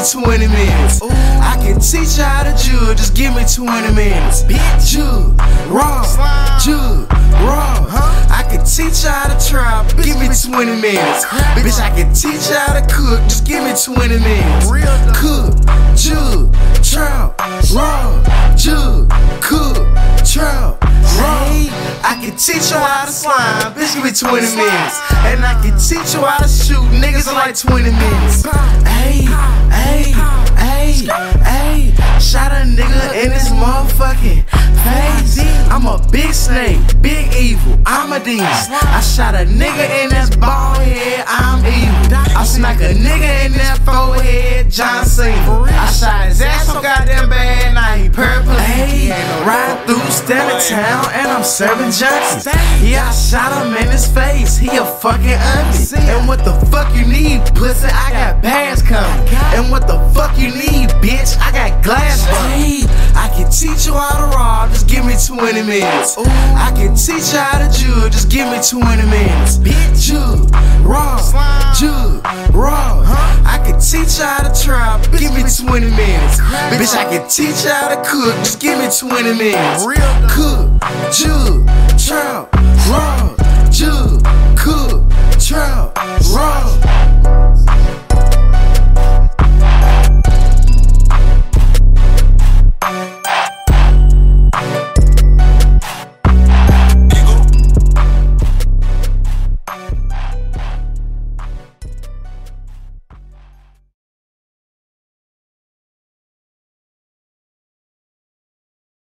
me 20 minutes. I can teach you how to jug, just give me 20 minutes. Bitch, jug, raw, jug, Huh? I can teach you how to trap, give me 20 minutes. Bitch, I can teach you how to cook, just give me 20 minutes. Cook, jug, trap, raw, jug, cook, trap, raw. I can teach you how to slime, bitch, give me 20 minutes. And I can teach you how to niggas in like 20 minutes. Hey, hey, hey, hey. Shot a nigga in his motherfucking face. I'm a big snake, big evil, I'm a demon. I shot a nigga in his bald head, through Stanley Town and I'm serving junkies. Yeah, I shot him in his face, he a fucking ugly. And what the fuck you need, pussy? I got bags coming. And what the fuck you need, bitch? I got glass Hey, I can teach you how to rob, just give me 20 minutes. I can teach you how to jug, just give me 20 minutes. Bitch, 20 minutes. Bitch, I can teach you how to cook, just give me 20 minutes. Real cook,